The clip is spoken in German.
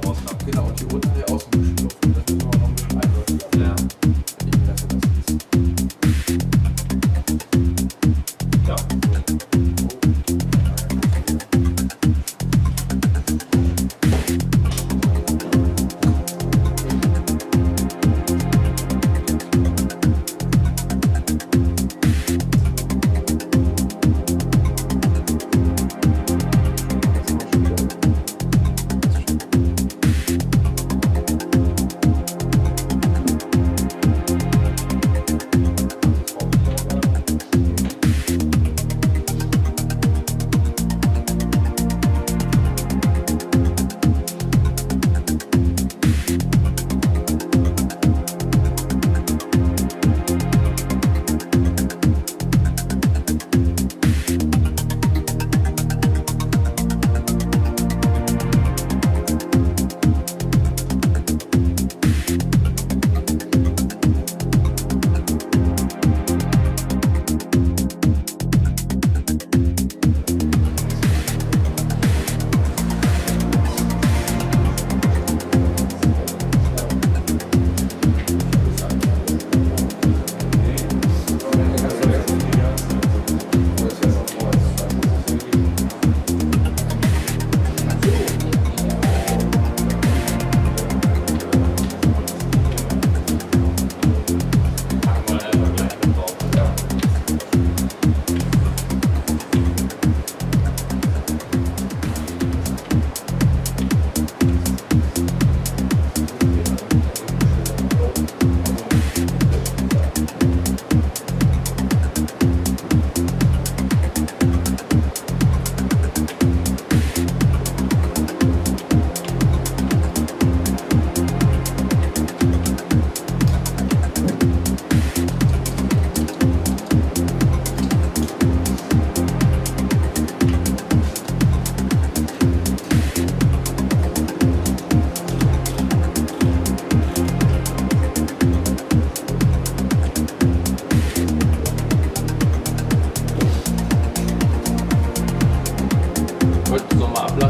Genau, und die unten der Außenbüschel. Das müssen wir noch ein bisschen einwürfeln. Ja. wollten nochmal abladen.